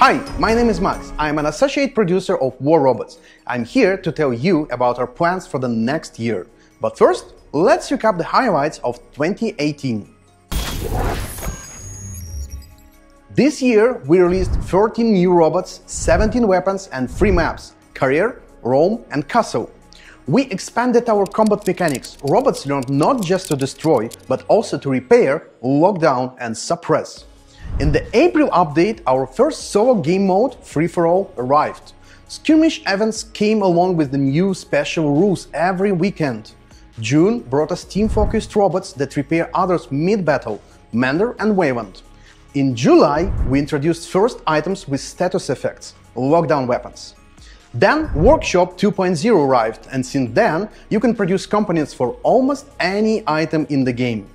Hi, my name is Max. I'm an associate producer of War Robots. I'm here to tell you about our plans for the next year. But first, let's recap the highlights of 2018. This year, we released 13 new robots, 17 weapons, and 3 maps Carrier, Rome, and Castle. We expanded our combat mechanics. Robots learned not just to destroy, but also to repair, lock down, and suppress. In the April update, our first solo game mode, Free for All, arrived. Skirmish events came along with the new special rules every weekend. June brought us team-focused robots that repair others mid-battle, Mender and Weyland. In July, we introduced first items with status effects, lockdown weapons. Then Workshop 2.0 arrived, and since then, you can produce components for almost any item in the game.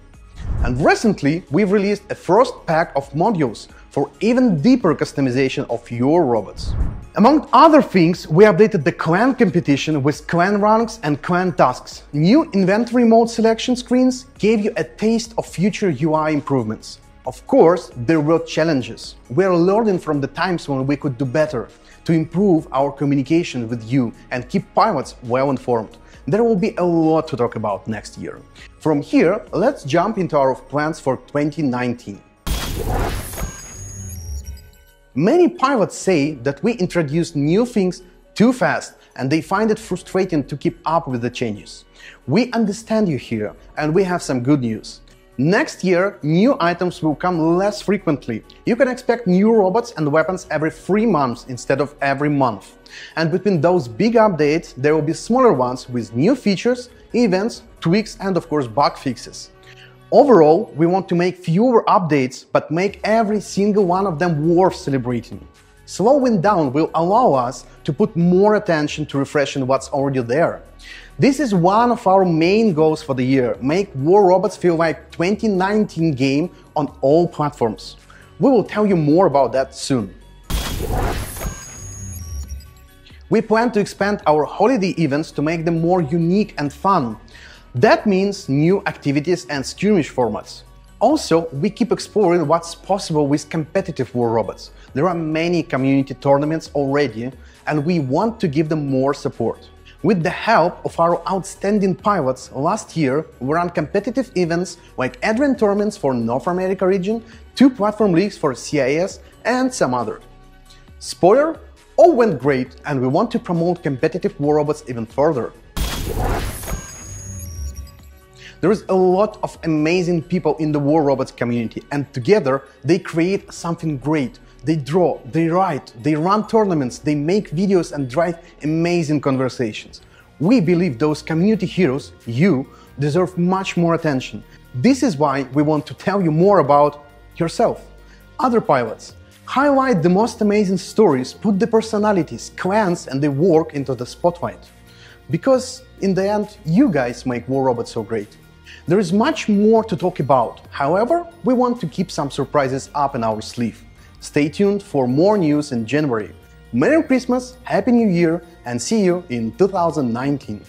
And recently, we've released a first pack of modules for even deeper customization of your robots. Among other things, we updated the clan competition with clan ranks and clan tasks. New inventory mode selection screens gave you a taste of future UI improvements. Of course, there were challenges. We are learning from the times when we could do better to improve our communication with you and keep pilots well informed. There will be a lot to talk about next year. From here, let's jump into our plans for 2019. Many pilots say that we introduce new things too fast and they find it frustrating to keep up with the changes. We understand you here and we have some good news. Next year, new items will come less frequently. You can expect new robots and weapons every three months instead of every month. And between those big updates, there will be smaller ones with new features, events, tweaks, and of course bug fixes. Overall, we want to make fewer updates, but make every single one of them worth celebrating. Slowing down will allow us to put more attention to refreshing what's already there. This is one of our main goals for the year, make War Robots feel like 2019 game on all platforms. We will tell you more about that soon. We plan to expand our holiday events to make them more unique and fun. That means new activities and skirmish formats. Also, we keep exploring what's possible with competitive war robots. There are many community tournaments already, and we want to give them more support. With the help of our outstanding pilots, last year we ran competitive events like Adrian tournaments for North America region, two platform leagues for CIS, and some others. Spoiler, all went great and we want to promote competitive war robots even further. There is a lot of amazing people in the War Robots community, and together they create something great. They draw, they write, they run tournaments, they make videos and drive amazing conversations. We believe those community heroes, you, deserve much more attention. This is why we want to tell you more about yourself, other pilots. Highlight the most amazing stories, put the personalities, clans, and their work into the spotlight. Because in the end, you guys make War Robots so great. There is much more to talk about. However, we want to keep some surprises up in our sleeve. Stay tuned for more news in January. Merry Christmas, Happy New Year, and see you in 2019.